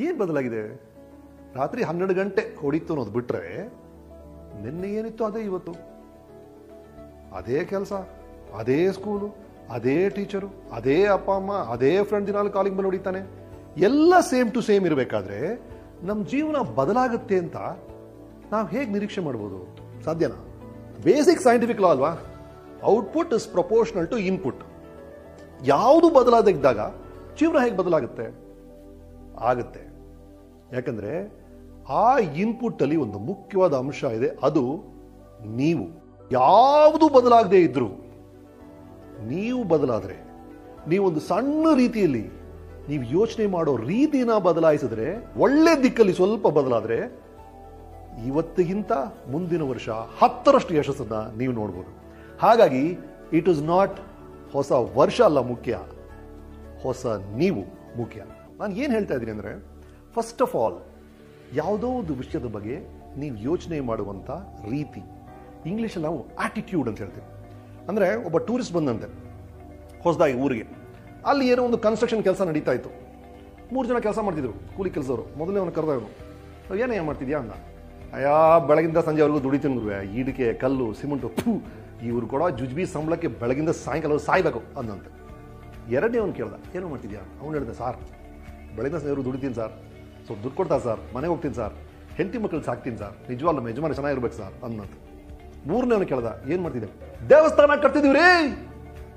ಏನು ಬದಲಾಗಿದೆ? ರಾತ್ರಿ ಹನ್ನೆರಡು ಗಂಟೆ ಹೊಡಿತು ಅನ್ನೋದು ಬಿಟ್ರೆ ನಿನ್ನೆ ಏನಿತ್ತು ಅದೇ ಇವತ್ತು. ಅದೇ ಕೆಲಸ, ಅದೇ ಸ್ಕೂಲು ಅದೇ ಟೀಚರು ಅದೇ ಅಪ್ಪ, ಅಮ್ಮ, ಅದೇ ಫ್ರೆಂಡ್ ದಿನಾಲು ಕಾಲಿಂಗ್ ಬಂದು ಹೊಡಿತಾನೆ. ಎಲ್ಲ ಸೇಮ್ ಟು ಸೇಮ್ ಇರಬೇಕಾದ್ರೆ ನಮ್ಮ ಜೀವನ ಬದಲಾಗುತ್ತೆ ಅಂತ ನಾವು ಹೇಗೆ ನಿರೀಕ್ಷೆ ಮಾಡ್ಬೋದು? ಸಾಧ್ಯನಾ? ಬೇಸಿಕ್ ಸೈಂಟಿಫಿಕ್ ಲಾ ಅಲ್ವಾ? Output is proportional to input ಯಾವುದು ಬದಲಾದಾಗ ಜೀವನ ಹೇಗೆ ಬದಲಾಗುತ್ತೆ? ಆಗುತ್ತೆ. ಯಾಕಂದ್ರೆ ಆ ಇನ್ಪುಟ್ಟಲ್ಲಿ ಒಂದು ಮುಖ್ಯವಾದ ಅಂಶ ಇದೆ, ಅದು ನೀವು. ಯಾವುದು ಬದಲಾಗದೇ ಇದ್ದರೂ ನೀವು ಬದಲಾದರೆ, ನೀವೊಂದು ಸಣ್ಣ ರೀತಿಯಲ್ಲಿ ನೀವು ಯೋಚನೆ ಮಾಡೋ ರೀತಿನ ಬದಲಾಯಿಸಿದ್ರೆ, ಒಳ್ಳೆ ದಿಕ್ಕಲ್ಲಿ ಸ್ವಲ್ಪ ಬದಲಾದ್ರೆ, ಇವತ್ತಿಗಿಂತ ಮುಂದಿನ ವರ್ಷ ಹತ್ತರಷ್ಟು ಯಶಸ್ಸನ್ನು ನೀವು ನೋಡ್ಬೋದು. ಹಾಗಾಗಿ ಇಟ್ ಇಸ್ ನಾಟ್ ಹೊಸ ವರ್ಷ ಅಲ್ಲ ಮುಖ್ಯ, ಹೊಸ ನೀವು ಮುಖ್ಯ. ನಾನು ಏನು ಹೇಳ್ತಾ ಇದ್ದೀನಿ ಅಂದರೆ ಫಸ್ಟ್ ಆಫ್ ಆಲ್ ಯಾವುದೋ ಒಂದು ವಿಷಯದ ಬಗ್ಗೆ ನೀವು ಯೋಚನೆ ಮಾಡುವಂಥ ರೀತಿ. ಇಂಗ್ಲೀಷಲ್ಲಿ ನಾವು ಆಟಿಟ್ಯೂಡ್ ಅಂತ ಹೇಳ್ತೀವಿ. ಅಂದರೆ ಒಬ್ಬ ಟೂರಿಸ್ಟ್ ಬಂದಂತೆ, ಹೊಸದಾಗಿ ಊರಿಗೆ. ಅಲ್ಲಿ ಏನೋ ಒಂದು ಕನ್ಸ್ಟ್ರಕ್ಷನ್ ಕೆಲಸ ನಡೀತಾ ಇತ್ತು. ಮೂರು ಜನ ಕೆಲಸ ಮಾಡ್ತಿದ್ರು, ಕೂಲಿ ಕೆಲಸವರು ಮೊದಲೇ ಅವನು ಕರೆದವನು ಏನೇ ಮಾಡ್ತಿದ್ಯಾ? ಅಂದ. ಅಯ್ಯಾ, ಬೆಳಗಿಂದ ಸಂಜೆವರೆಗೂ ದುಡಿತೀನಿ ಈಡಿಕೆ, ಕಲ್ಲು, ಸಿಮೆಂಟು, ಫು. ಇವ್ರು ಕೊಡೋ ಜುಜ್ಬಿ ಸಂಬಳಕ್ಕೆ ಬೆಳಗಿಂದ ಸಾಯಂಕಾಲ ಸಾಯ್ಬೇಕು, ಅಂದಂತೆ. ಎರಡನೇ ಅವ್ನು ಕೇಳ್ದ, ಏನು ಮಾಡ್ತಿದ್ಯಾ? ಅವ್ನು ಹೇಳ್ದೆ, ಸಾರ್ ಬೆಳಗಿನ ಸಂಜೆವರೆಗೂ ದುಡಿತೀನಿ ಸರ್. ಸ್ವಲ್ಪ ದುಡ್ಡು ಕೊಡ್ತಾ ಸರ್. ಮನೆಗೆ ಹೋಗ್ತೀನಿ ಸರ್. ಹೆಂಡತಿ ಮಕ್ಕಳು ಸಾಕ್ತೀನಿ ಸರ್. ನಿಜವಾಗ್ಲೂ ಯಜಮಾನ ಚೆನ್ನಾಗಿರ್ಬೇಕು ಸರ್ ಅನ್ನೋದು. ಮೂರನೇ ಅವನು ಕೇಳ್ದ, ಏನು ಮಾಡ್ತಿದ್ದೆ? ದೇವಸ್ಥಾನ ಕಟ್ತಿದ್ದೀವಿ ರೀ.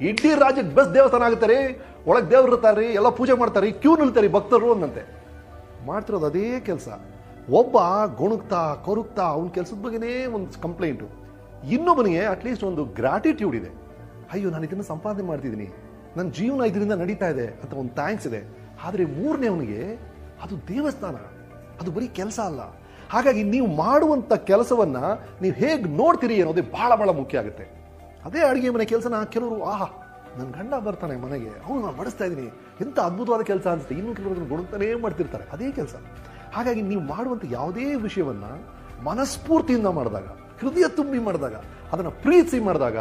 ಇಡೀ ರಾಜ್ಯಕ್ಕೆ ಬೆಸ್ಟ್ ದೇವಸ್ಥಾನ ಆಗುತ್ತೆ ರೀ. ಒಳಗೆ ದೇವ್ರು ಇರ್ತಾರೆ ಎಲ್ಲ ಪೂಜೆ ಮಾಡ್ತಾರೆ ಕ್ಯೂ ನಿಲ್ತಾರೆ ಭಕ್ತರು ಅಂದಂತೆ ಮಾಡ್ತಿರೋದು ಅದೇ ಕೆಲಸ. ಒಬ್ಬ ಗುಣುಕ್ತಾ, ಕೊರುಕ್ತಾ ಅವ್ನ ಕೆಲಸದ ಬಗ್ಗೆನೇ ಒಂದು ಕಂಪ್ಲೇಂಟು ಇನ್ನೊಬ್ಬನಿಗೆ ಅಟ್ಲೀಸ್ಟ್ ಒಂದು ಗ್ರಾಟಿಟ್ಯೂಡ್ ಇದೆ. ಅಯ್ಯೋ, ನಾನು ಇದನ್ನು ಸಂಪಾದನೆ ಮಾಡ್ತಿದ್ದೀನಿ. ನನ್ನ ಜೀವನ ಇದರಿಂದ ನಡೀತಾ ಇದೆ. ಅಂತ ಒಂದು ಥ್ಯಾಂಕ್ಸ್ ಇದೆ. ಆದರೆ ಮೂರನೇ ಅವನಿಗೆ ಅದು ದೇವಸ್ಥಾನ. ಅದು ಬರೀ ಕೆಲಸ ಅಲ್ಲ. ಹಾಗಾಗಿ ನೀವು ಮಾಡುವಂಥ ಕೆಲಸವನ್ನ ನೀವು ಹೇಗೆ ನೋಡ್ತೀರಿ ಅನ್ನೋದೇ ಬಹಳ ಬಹಳ ಮುಖ್ಯ ಆಗುತ್ತೆ. ಅದೇ ಅಡುಗೆ ಮನೆ ಕೆಲಸನ ಕೆಲವರು, ಆಹಾ ನನ್ನ ಗಂಡ ಬರ್ತಾನೆ ಮನೆಗೆ. ಅವನು ನಾನು ಬಡಿಸ್ತಾ ಇದ್ದೀನಿ ಎಂಥ ಅದ್ಭುತವಾದ ಕೆಲಸ ಅನಿಸುತ್ತೆ. ಇನ್ನು ಕೆಲವರು ಗುಣತಾನೇ ಮಾಡ್ತಿರ್ತಾರೆ. ಅದೇ ಕೆಲಸ. ಹಾಗಾಗಿ ನೀವು ಮಾಡುವಂಥ ಯಾವುದೇ ವಿಷಯವನ್ನ ಮನಸ್ಫೂರ್ತಿಯಿಂದ ಮಾಡಿದಾಗ, ಹೃದಯ ತುಂಬಿ ಮಾಡಿದಾಗ, ಅದನ್ನು ಪ್ರೀತಿಸಿ ಮಾಡಿದಾಗ,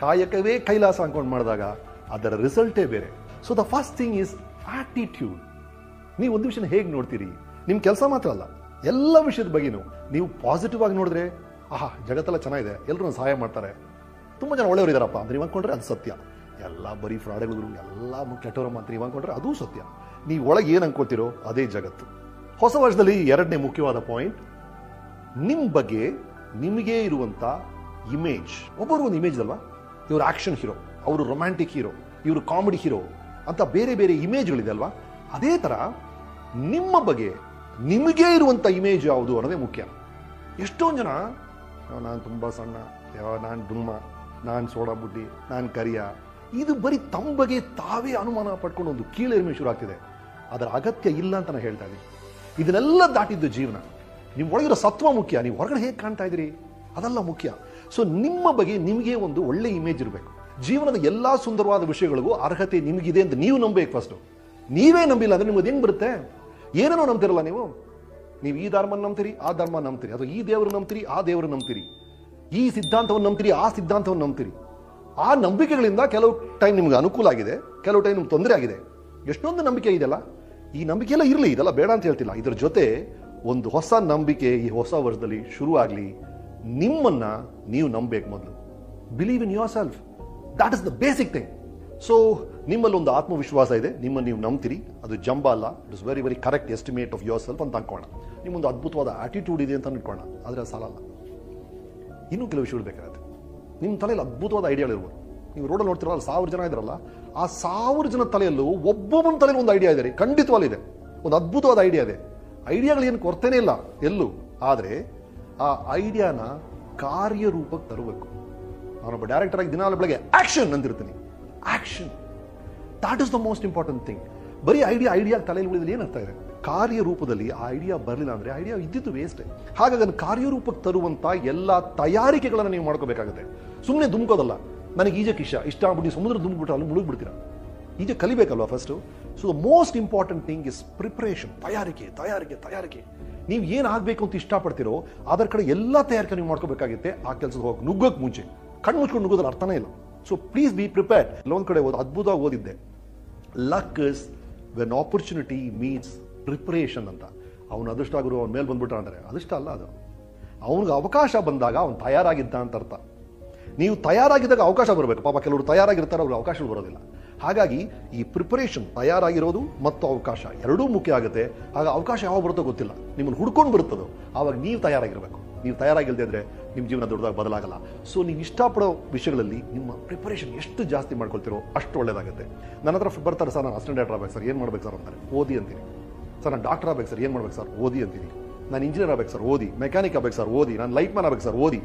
ಕಾಯಕವೇ ಕೈಲಾಸ ಅಂದ್ಕೊಂಡು ಮಾಡಿದಾಗ, ಅದರ ರಿಸಲ್ಟೇ ಬೇರೆ. So the first thing is attitude ನೀವು ಒಂದು ವಿಷಯನ ಹೇಗೆ ನೋಡ್ತೀರಿ? ನಿಮ್ಮ ಕೆಲಸ ಮಾತ್ರ ಅಲ್ಲ, ಎಲ್ಲ ವಿಷಯದ ಬಗ್ಗೆನೂ. ನೀವು ಪಾಸಿಟಿವ್ ಆಗಿ ನೋಡಿದ್ರೆ, ಆಹಾ, ಜಗತ್ತೆಲ್ಲ ಚೆನ್ನಾಗಿದೆ ಎಲ್ಲರೂ ಸಹಾಯ ಮಾಡ್ತಾರೆ. ತುಂಬ ಜನ ಒಳ್ಳೆಯವರು ಇದ್ದಾರಪ್ಪ ಅಂತ ನೀವು ಅನ್ಕೊಂಡ್ರೆ ಅದು ಸತ್ಯ. ಎಲ್ಲ ಬರೀ ಫ್ರಾಡ್ಗಳು ಎಲ್ಲ ಕೆಟ್ಟವರ ಮಾತ್ರ ನೀವು ಅನ್ಕೊಂಡ್ರೆ ಅದೂ ಸತ್ಯ. ನೀವು ಒಳಗೆ ಏನು ಅನ್ಕೋತಿರೋ ಅದೇ ಜಗತ್ತು. ಹೊಸ ವರ್ಷದಲ್ಲಿ ಎರಡನೇ ಮುಖ್ಯವಾದ ಪಾಯಿಂಟ್ ನಿಮ್ಮ ಬಗ್ಗೆ ನಿಮಗೆ ಇರುವಂಥ ಇಮೇಜ್ ಒಬ್ಬರು ಒಂದು ಇಮೇಜ್ ಅಲ್ವಾ ಇವರು ಆಕ್ಷನ್ ಹೀರೋ ಅವರು ರೊಮ್ಯಾಂಟಿಕ್ ಹೀರೋ ಇವರು ಕಾಮಿಡಿ ಹೀರೋ ಅಂತ ಬೇರೆ ಬೇರೆ ಇಮೇಜ್ಗಳಿದೆ ಅಲ್ವಾ? ಅದೇ ತರ ನಿಮ್ಮ ಬಗ್ಗೆ ನಿಮಗೆ ಇರುವಂಥ ಇಮೇಜ್ ಯಾವುದು ಅನ್ನೋದೇ ಮುಖ್ಯ. ಎಷ್ಟೊಂದು ಜನ ನಾನು ತುಂಬ ಸಣ್ಣ ಯಾವ ನಾನು ಡುಮ್ಮ, ನಾನು ಸೋಡಾ ಬುಡ್ಡಿ, ನಾನು ಕರಿಯ. ಇದು ಬರೀ ತಮ್ಮ ಬಗ್ಗೆ ತಾವೇ ಅನುಮಾನ ಪಡ್ಕೊಂಡು ಒಂದು ಕೀಳರಿಮೆ ಶುರು ಆಗ್ತಿದೆ. ಅದರ ಅಗತ್ಯ ಇಲ್ಲ ಅಂತ ನಾನು ಹೇಳ್ತಾ ಇದ್ದೀನಿ ಇದನ್ನೆಲ್ಲ ದಾಟಿದ್ದು ಜೀವನ. ನಿಮ್ಮ ಒಳಗಿರೋ ಸತ್ವ ಮುಖ್ಯ. ನೀವು ಹೊರಗಡೆ ಹೇಗೆ ಕಾಣ್ತಾ ಇದ್ದೀರಿ? ಅದೆಲ್ಲ ಮುಖ್ಯ. ಸೊ ನಿಮ್ಮ ಬಗ್ಗೆ ನಿಮಗೆ ಒಂದು ಒಳ್ಳೆ ಇಮೇಜ್ ಇರಬೇಕು. ಜೀವನದ ಎಲ್ಲ ಸುಂದರವಾದ ವಿಷಯಗಳಿಗೂ ಅರ್ಹತೆ ನಿಮಗಿದೆ ಅಂತ ನೀವು ನಂಬಬೇಕು ಫಸ್ಟು ನೀವೇ ನಂಬಿಲ್ಲ ಅಂದರೆ ನಿಮ್ಗೆ ಹೆಂಗೆ ಬರುತ್ತೆ? ಏನೇನೋ ನಂಬ್ತಿರಲ್ಲ ನೀವು? ನೀವು ಈ ಧರ್ಮ ನಂಬ್ತೀರಿ, ಆ ಧರ್ಮ ನಂಬ್ತೀರಿ. ಅದು ಈ ದೇವರು ನಂಬ್ತೀರಿ, ಆ ದೇವರು ನಂಬ್ತೀರಿ. ಈ ಸಿದ್ಧಾಂತವನ್ನು ನಂಬ್ತೀರಿ, ಆ ಸಿದ್ಧಾಂತವನ್ನು ನಂಬ್ತೀರಿ. ಆ ನಂಬಿಕೆಗಳಿಂದ ಕೆಲವು ಟೈಮ್ ನಿಮ್ಗೆ ಅನುಕೂಲ ಆಗಿದೆ, ಕೆಲವು ಟೈಮ್ ನಿಮ್ಗೆ ತೊಂದರೆ ಆಗಿದೆ. ಎಷ್ಟೊಂದು ನಂಬಿಕೆ ಇದೆಯಲ್ಲ? ಈ ನಂಬಿಕೆ ಎಲ್ಲ ಇರಲಿ, ಇದೆಲ್ಲ ಬೇಡ ಅಂತ ಹೇಳ್ತಿಲ್ಲ. ಇದ್ರ ಜೊತೆ ಒಂದು ಹೊಸ ನಂಬಿಕೆ ಈ ಹೊಸ ವರ್ಷದಲ್ಲಿ ಶುರು ಆಗಲಿ. ನಿಮ್ಮನ್ನ ನೀವು ನಂಬಬೇಕು ಮೊದಲು. Believe in yourself that is the basic thing so ನಿಮ್ಮಲ್ಲೊಂದು ಆತ್ಮವಿಶ್ವಾಸ ಇದೆ. ನಿಮ್ಮನ್ನು ನೀವು ನಂಬ್ತೀರಿ. ಅದು ಜಂಬ ಅಲ್ಲ. It is very very correct estimate of yourself ಅಂತ ಅನ್ಕೋಣ ನಿಮ್ಮೊಂದು ಅದ್ಭುತವಾದ ಆಟಿಟ್ಯೂಡ್ ಇದೆ ಅಂತ ಇಟ್ಕೋಣ ಆದರೆ ಅದು ಸಾಲಲ್ಲ. ಇನ್ನೂ ಕೆಲವು ವಿಷಯಗಳು ಬೇಕಾಗುತ್ತೆ. ನಿಮ್ಮ ತಲೆಯಲ್ಲಿ ಅದ್ಭುತವಾದ ಐಡಿಯಾಗಳಿರ್ಬೋದು ನೀವು ರೋಡಲ್ಲಿ ನೋಡ್ತಿರಲ್ಲ ಸಾವಿರ ಜನ ಇದ್ರಲ್ಲ, ಆ ಸಾವಿರ ಜನ ತಲೆಯಲ್ಲೂ ಒಬ್ಬೊಬ್ಬನ ತಲೆಯಲ್ಲಿ ಒಂದು ಐಡಿಯಾ ಇದೆ. ರೀ ಒಂದು ಅದ್ಭುತವಾದ ಐಡಿಯಾ ಇದೆ. ಐಡಿಯಾಗಳೇನು ಕೊರತೆನೇ ಇಲ್ಲ. ಎಲ್ಲೂ. ಆದರೆ ಆ ಐಡಿಯಾನ ಕಾರ್ಯರೂಪಕ್ಕೆ ತರಬೇಕು. ನಾನೊಬ್ಬ ಡೈರೆಕ್ಟರ್ ಆಗಿ ದಿನಾಲ ಬೆಳಗ್ಗೆ action ಅಂತಿರ್ತೀನಿ. Action that is the most important thing ಬರೀ ಐಡಿಯಾ ಐಡಿಯಾ ತಲೆಯಲ್ಲಿ ಉಳಿದಲ್ಲಿ ಏನಾಗ್ತಾ ಇದೆ? ಕಾರ್ಯ ರೂಪದಲ್ಲಿ ಆ ಐಡಿಯಾ ಬರಲಿಲ್ಲ ಅಂದ್ರೆ ಐಡಿಯಾ ಇದ್ದಿದ್ದು ವೇಸ್ಟ್ ಹಾಗಾಗಿ ಅದನ್ನು ಕಾರ್ಯರೂಪಕ್ಕೆ ತರುವಂಥ ಎಲ್ಲ ತಯಾರಿಕೆಗಳನ್ನು ನೀವು ಮಾಡ್ಕೋಬೇಕಾಗುತ್ತೆ. ಸುಮ್ಮನೆ ದುಮ್ಕೋದಲ್ಲ. ನನಗೆ ಈಜಕ್ಕೆ ಇಷ್ಟ ಇಷ್ಟ ಆಗ್ಬಿಟ್ಟು ಸಮುದ್ರ ದುಮ್ಬಿಟ್ರೆ ಅಲ್ಲಿ ಮುಳುಗ್ಬಿಡ್ತೀರಾ? ಈಜೆ ಕಲಿಬೇಕಲ್ವಾ first so the most important thing is preparation ತಯಾರಿಕೆ ತಯಾರಿಕೆ ತಯಾರಿಕೆ. ನೀವು ಏನು ಆಗಬೇಕು ಅಂತ ಇಷ್ಟಪಡ್ತೀರೋ ಅದರ ಕಡೆ ಎಲ್ಲ ತಯಾರಿಕೆ ನೀವು ಮಾಡ್ಕೋಬೇಕಾಗುತ್ತೆ. ಆ ಕೆಲಸದ ಹೋಗಿ ನುಗ್ಗೋಕೆ ಮುಂಚೆ. ಕಣ್ಣು ಮುಚ್ಕೊಂಡು ಅರ್ಥನೇ ಇಲ್ಲ. ಸೊ ಪ್ಲೀಸ್ ಬಿ ಪ್ರಿಪೇರ್ಡ್ ಲೋನ್ ಕಡೆ ಓದ್ ಅದ್ಭುತವಾಗಿ ಓದಿದ್ದೆ. Luck is when opportunity means preparation ಅಂತ. ಅವನು ಅದೃಷ್ಟ ಗುರು ಅವನ ಮೇಲೆ ಬಂದ್ಬಿಟ್ಟ ಅಂದರೆ. ಅದೃಷ್ಟ ಅಲ್ಲ ಅದು. ಅವನಿಗೆ ಅವಕಾಶ ಬಂದಾಗ ಅವನು ತಯಾರಾಗಿದ್ದ ಅಂತ ಅರ್ಥ. ನೀವು ತಯಾರಾಗಿದ್ದಾಗ ಅವಕಾಶ ಬರಬೇಕು. ಪಾಪ ಕೆಲವರು ತಯಾರಾಗಿರ್ತಾರೆ, ಅವ್ರಿಗೆ ಅವಕಾಶಗಳು ಬರೋದಿಲ್ಲ. ಹಾಗಾಗಿ ಈ ಪ್ರಿಪರೇಷನ್ ತಯಾರಾಗಿರೋದು ಮತ್ತು ಅವಕಾಶ ಎರಡೂ ಮುಖ್ಯ ಆಗುತ್ತೆ. ಆಗ ಅವಕಾಶ ಯಾವಾಗ ಬರುತ್ತೋ ಗೊತ್ತಿಲ್ಲ. ನಿಮ್ಮನ್ನು ಹುಡ್ಕೊಂಡು ಬರುತ್ತದೋ. ಆವಾಗ ನೀವು ತಯಾರಾಗಿರಬೇಕು. ನೀವು ತಯಾರಾಗಿಲ್ಲದೆ ಇದ್ರೆ ನಿಮ್ಮ ಜೀವನ ದೊಡ್ಡದಾಗಿ ಬದಲಾಗಲ್ಲ. ಸೊ ನೀವು ಇಷ್ಟಪಡೋ ವಿಷಯಗಳಲ್ಲಿ ನಿಮ್ಮ ಪ್ರಿಪರೇಷನ್ ಎಷ್ಟು ಜಾಸ್ತಿ ಮಾಡ್ಕೊಳ್ತಿರೋ ಅಷ್ಟು ಒಳ್ಳೇದಾಗುತ್ತೆ. ನನ್ನ ಹತ್ರ ಬರ್ತಾರೆ ಸರ್, ನಾನು ಅಸಿಸ್ಟೆಂಟ್ ಡಾಕ್ಟರ್ ಆಗ್ಬೇಕು ಸರ್, ಏನು ಮಾಡ್ಬೇಕು ಸರ್ ಅಂತಾರೆ. ಓದಿ ಅಂತೀನಿ. ಸರ್, ನಾನು ಡಾಕ್ಟರ್ ಆಗ್ಬೇಕು ಸರ್, ಏನು ಮಾಡ್ಬೇಕು ಸರ್, ಓದಿ ಅಂತೀನಿ. ನಾನು ಇಂಜಿನಿಯರ್ ಆಗ್ಬೇಕು ಸರ್, ಓದಿ. ಮೆಕ್ಯಾನಿಕ್ ಆಗ್ಬೇಕು ಸರ್, ಓದಿ. ನಾನು ಲೈಟ್ ಮ್ಯಾನ್ ಆಗ್ಬೇಕು ಸರ್, ಓದಿ.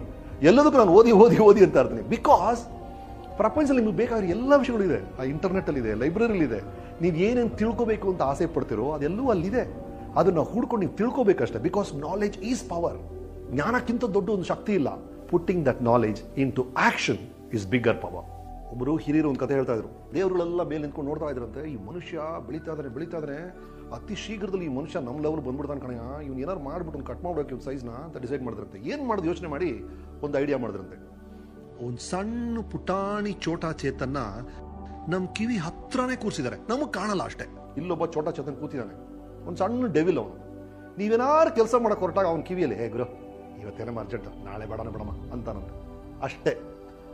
ಎಲ್ಲದಕ್ಕೂ ನಾನು ಓದಿ ಓದಿ ಓದಿ ಅಂತ ಇರ್ತೀನಿ. ಬಿಕಾಸ್ ಪ್ರಪಂಚದಲ್ಲಿ ನಿಮ್ಗೆ ಬೇಕಾಗಿರೋ ಎಲ್ಲ ವಿಷಯಗಳಿದೆ. ಆ ಇಂಟರ್ನೆಟ್ಟಲ್ಲಿದೆ ಲೈಬ್ರರಿಲಿದೆ ನೀವು ಏನೇನು ತಿಳ್ಕೋಬೇಕು ಅಂತ ಆಸೆ ಪಡ್ತಿರೋ ಅದೆಲ್ಲವೂ ಅಲ್ಲಿದೆ. ಅದನ್ನು ಹುಡ್ಕೊಂಡು ನೀವು ತಿಳ್ಕೋಬೇಕಷ್ಟೇ. ಬಿಕಾಸ್ ನಾಲೆಜ್ ಈಸ್ ಪವರ್ ಜ್ಞಾನಕ್ಕಿಂತ ದೊಡ್ಡ ಒಂದು ಶಕ್ತಿ ಇಲ್ಲ. Putting that knowledge into action is bigger power ಒಬ್ಬರು ಹಿರಿಯರು ಒಂದು ಕತೆ ಹೇಳ್ತಾ ಇದ್ರು. ದೇವರುಗಳೆಲ್ಲ ಮೇಲೆ ನಿಂತ್ಕೊಂಡು ನೋಡ್ತಾ ಇದ್ರಂತೆ, ಈ ಮನುಷ್ಯ ಬೆಳೀತಾ ಇದ್ದಾನೆ ಬೆಳೀತಾ ಇದ್ದಾನೆ ಅತಿ ಶೀಘ್ರದಲ್ಲಿ ಈ ಮನುಷ್ಯ ನಮ್ಮ ಲೆವೆಲ್ ಬಂದ್ಬಿಡ್ತಾನೆ ಕಣಯ್ಯ. ಇವ್ನು ಏನಾರು ಮಾಡ್ಬಿಟ್ಟು ಒಂದು ಕಟ್ ಮಾಡ್ಬೇಕು ಇವ್ನ ಸೈಜ್ನ ಅಂತ ಡಿಸೈಡ್ ಮಾಡಿದ್ರಂತೆ ಏನು ಮಾಡಿದ್ರು ಯೋಚನೆ ಮಾಡಿ ಒಂದು ಐಡಿಯಾ ಮಾಡಿದ್ರಂತೆ ಒಂದು ಸಣ್ಣ ಪುಟಾಣಿ ಚೋಟಾ ಚೇತನ್ನ ನಮ್ಮ ಕಿವಿ ಹತ್ರನೇ ಕೂರಿಸಿದ್ದಾರೆ ನಮಗೆ ಕಾಣಲ್ಲ ಅಷ್ಟೇ. ಇಲ್ಲೊಬ್ಬ ಚೋಟಾ ಚೇತನ್ ಕೂತಿದ್ದಾನೆ ಒಂದು ಸಣ್ಣ ಡೆವಿಲ್ ಅವನು. ನೀವೇನಾರು ಕೆಲಸ ಮಾಡೋಕೆ ಹೊರಟಾಗ ಅವನ ಕಿವಿಯಲ್ಲಿ, ಹೇ ಗುರು ಇವತ್ತೇನೇ ಅರ್ಜೆಂಟ್ ನಾಳೆ ಬೇಡನ ಬೇಡಮ್ಮ ಅಂತಾನಂತೆ. ಅಷ್ಟೇ,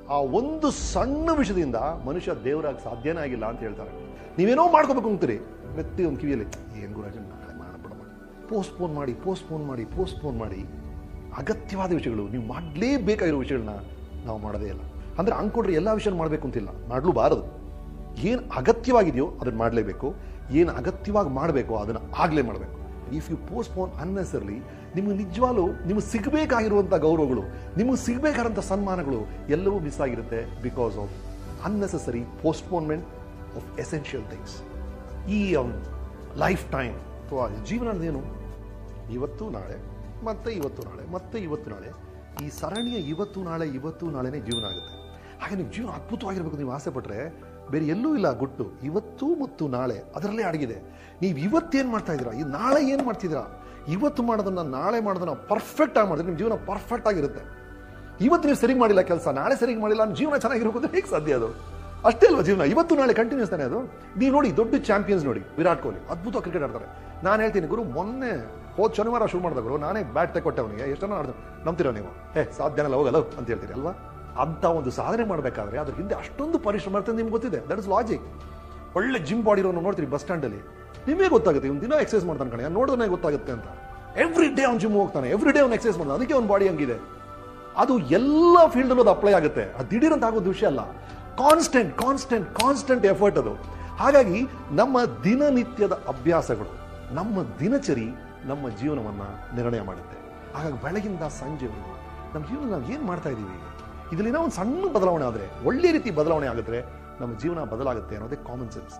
ಆ ಒಂದು ಸಣ್ಣ ವಿಷಯದಿಂದ ಮನುಷ್ಯ ದೇವರಾಗಿ ಸಾಧ್ಯನೇ ಆಗಿಲ್ಲ ಅಂತ ಹೇಳ್ತಾರೆ. ನೀವೇನೋ ಮಾಡ್ಕೋಬೇಕು ಅಂತೀರಿ? ವ್ಯಕ್ತಿ ಒಂದು ಕಿವಿಯಲ್ಲಿ, ಏನು ಗುರು ಅರ್ಜೆಂಟ್ ನಾಳೆ ಮಾಡಬೇಡಮ್ಮ ಬಿಡಮ್ಮ. ಪೋಸ್ಟ್ಪೋನ್ ಮಾಡಿ ಪೋಸ್ಟ್ಪೋನ್ ಮಾಡಿ ಪೋಸ್ಟ್ಪೋನ್ ಮಾಡಿ. ಅಗತ್ಯವಾದ ವಿಷಯಗಳು, ನೀವು ಮಾಡಲೇಬೇಕಾಗಿರೋ ವಿಷಯಗಳನ್ನ ನಾವು ಮಾಡೋದೇ ಇಲ್ಲ. ಅಂದ್ರೆ ಅಂದ್ಕೊಂಡ್ರೆ ಎಲ್ಲ ವಿಷಯ ಮಾಡಬೇಕು ಅಂತಿಲ್ಲ. ಮಾಡಲೂಬಾರದು. ಏನು ಅಗತ್ಯವಾಗಿದೆಯೋ ಅದನ್ನು ಮಾಡಲೇಬೇಕು. ಏನು ಅಗತ್ಯವಾಗಿ ಮಾಡಬೇಕೋ ಅದನ್ನ ಆಗಲೇ ಮಾಡಬೇಕು. ಇಫ್ ಯು ಪೋಸ್ಟ್ಪೋನ್ ಅನ್ನೆಸರ್ಲಿ ನಿಮಗೆ ನಿಜವಾಗ್ಲೂ ನಿಮಗೆ ಸಿಗಬೇಕಾಗಿರುವಂಥ ಗೌರವಗಳು, ನಿಮಗೆ ಸಿಗಬೇಕಾದಂಥ ಸನ್ಮಾನಗಳು ಎಲ್ಲವೂ ಮಿಸ್ ಆಗಿರುತ್ತೆ because of unnecessary postponement of essential things ಈ ಲೈಫ್ ಟೈಮ್ ಅಥವಾ ಜೀವನ ಏನು? ಇವತ್ತು, ನಾಳೆ, ಮತ್ತೆ ಇವತ್ತು, ನಾಳೆ, ಮತ್ತೆ ಇವತ್ತು, ನಾಳೆ. ಈ ಸರಣಿಯ ಇವತ್ತು, ನಾಳೆ, ಇವತ್ತು, ನಾಳೆನೇ ಜೀವನ ಆಗುತ್ತೆ. ಹಾಗೆ ನೀವು ಜೀವನ ಅದ್ಭುತವಾಗಿರ್ಬೇಕು ನೀವು ಆಸೆ ಪಟ್ಟರೆ ಬೇರೆ ಎಲ್ಲೂ ಇಲ್ಲ ಗುಟ್ಟು. ಇವತ್ತು ಮತ್ತು ನಾಳೆ, ಅದರಲ್ಲೇ ಅಡಗಿದೆ. ನೀವು ಇವತ್ತೇನು ಮಾಡ್ತಾ ಇದ್ದೀರಾ? ಈ ನಾಳೆ ಏನು ಮಾಡ್ತಿದ್ದೀರಾ? ಇವತ್ತು ಮಾಡೋದನ್ನ ನಾಳೆ ಮಾಡೋದನ್ನ ಪರ್ಫೆಕ್ಟ್ ಆಗಿ ಮಾಡಿದ್ರೆ ನಿಮ್ಮ ಜೀವನ ಪರ್ಫೆಕ್ಟ್ ಆಗಿರುತ್ತೆ. ಇವತ್ತು ನೀವು ಸರಿ ಮಾಡಿಲ್ಲ ಕೆಲಸ, ನಾಳೆ ಸರಿಗೆ ಮಾಡಿಲ್ಲ ನಿಮ್ಮ ಜೀವನ ಚೆನ್ನಾಗಿರ್ಬೋದು ಹೇಗೆ ಸಾಧ್ಯ ಅದು? ಅಷ್ಟೇ ಅಲ್ವಾ ಜೀವನ? ಇವತ್ತು ನಾಳೆ ಕಂಟಿನ್ಯೂಸ್ ತಾನೆ ಅದು? ನೀವು ನೋಡಿ, ದೊಡ್ಡ ಚಾಂಪಿಯನ್ಸ್ ನೋಡಿ, ವಿರಾಟ್ ಕೊಹ್ಲಿ, ಅದ್ಭುತ ಕ್ರಿಕೆಟ್ ಆಡ್ತಾರೆ. ನಾನು ಹೇಳ್ತೀನಿ, ಗುರು, ಮೊನ್ನೆ ಹೋದ ಶನಿವಾರ ಶುರು ಮಾಡಿದಾಗ ಗುರು, ನಾನೇ ಬ್ಯಾಟ್ ತೆಕ್ಕೊಟ್ಟೆ ಅವನಿಗೆ. ಎಷ್ಟನ್ನ ಆಡ್ದು ನಂಬ್ತೀರಾ ನೀವು? ಹೇ ಸಾಧ್ಯನಲ್ಲ ಹೋಗಲ್ಲ ಅಂತ ಹೇಳ್ತೀರಿ ಅಲ್ವಾ? ಅಂತ ಒಂದು ಸಾಧನೆ ಮಾಡಬೇಕಾದ್ರೆ ಅದ್ರ ಹಿಂದೆ ಅಷ್ಟೊಂದು ಪರಿಶ್ರಮ ಇರ್ತದೆ ನಿಮ್ಗೆ ಗೊತ್ತಿದೆ. ದಟ್ ಇಸ್ ಲಾಜಿಕ್ ಒಳ್ಳೆ ಜಿಮ್ ಬಾಡಿ ಇರೋನು ನೋಡ್ತೀರಿ, ಬಸ್ ಸ್ಟ್ಯಾಂಡಲ್ಲಿ ನಿಮಗೆ ಗೊತ್ತಾಗುತ್ತೆ, ಇವ್ನು ದಿನ ಎಕ್ಸೈಸ್ ಮಾಡ್ತಾನೆ ಕಣೆ ನೋಡಿದ್ರೆ ಗೊತ್ತಾಗುತ್ತೆ ಅಂತ. ಎವ್ರಿ ಡೇ ಅವ್ನು ಜಿಮ್ ಹೋಗ್ತಾನೆ ಎವ್ರಿ ಡೇ ಅವ್ನು ಎಕ್ಸೈಸ್ ಮಾಡ್ತಾನೆ, ಅದಕ್ಕೆ ಅವ್ನ ಬಾಡಿ ಹಂಗಿದೆ. ಅದು ಎಲ್ಲ ಫೀಲ್ಡ್ ಅದು ಅಪ್ಲೈ ಆಗುತ್ತೆ. ಅದು ದಿಢೀರಂತ ಆಗೋದು ವಿಷಯ ಅಲ್ಲ. ಕಾನ್ಸ್ಟೆಂಟ್ ಕಾನ್ಸ್ಟೆಂಟ್ ಕಾನ್ಸ್ಟೆಂಟ್ ಎಫರ್ಟ್ ಅದು. ಹಾಗಾಗಿ ನಮ್ಮ ದಿನನಿತ್ಯದ ಅಭ್ಯಾಸಗಳು, ನಮ್ಮ ದಿನಚರಿ ನಮ್ಮ ಜೀವನವನ್ನ ನಿರ್ಣಯ ಮಾಡುತ್ತೆ. ಹಾಗಾಗಿ ಬೆಳಗಿಂದ ಸಂಜೆವರೆಗೂ ನಮ್ಮ ಜೀವನ ನಾವು ಏನು ಮಾಡ್ತಾ ಇದ್ದೀವಿ? ಇದರಲ್ಲಿ ಒಂದು ಸಣ್ಣ ಬದಲಾವಣೆ ಆದರೆ, ಒಳ್ಳೆ ರೀತಿ ಬದಲಾವಣೆ ಆಗಿದ್ರೆ ನಮ್ಮ ಜೀವನ ಬದಲಾಗುತ್ತೆ ಅನ್ನೋದೇ ಕಾಮನ್ ಸೆನ್ಸ್